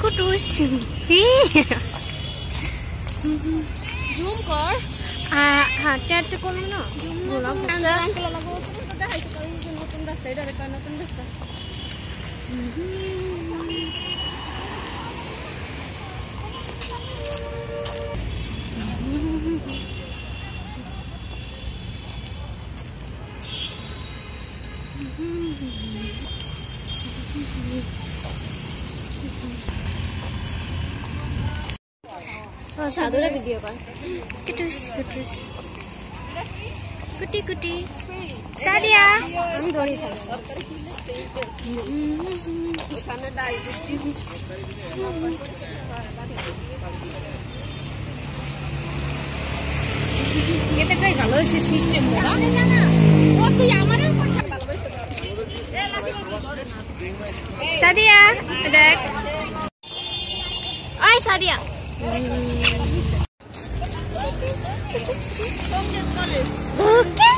Kutus zoom কর। হ্যাঁ টেরতে কমে না। গোলাপ নতুন রাস্তা এটা দেখা নতুন রাস্তা সাধুরা ভিডিও কর। কুটুস কুটুস। কুটি কুটি। সাদিয়া। আমি ধরি এখানে এটাই ভালো হয়েছে সিস্টেম ও তুই আমারও সাদিয়া দেখ। ওই সাদিয়া। ওকে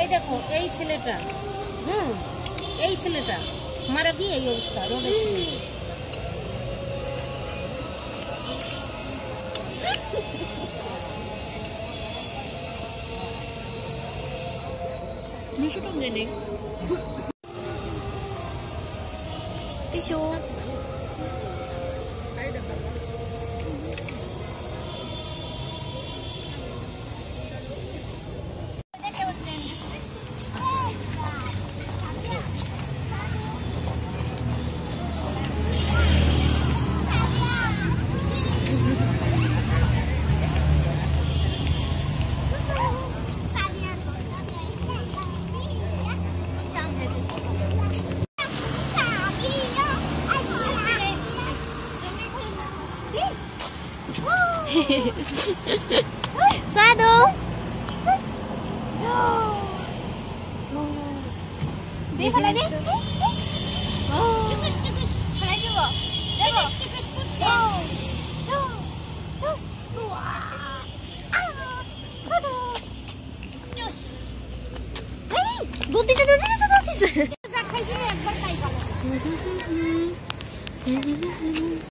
এই দেখো এই ছেলেটা। হুম এই ছেলেটা। মারা কি এই অবস্থা রোডে ছিল। 面白いんだね。でしょ Sai do. Vem falar de. Tucus, tucus. Falar de vó. Tucus, tucus, putas. Dondisa, dondisa, dondisa. Já caiu, vai cair.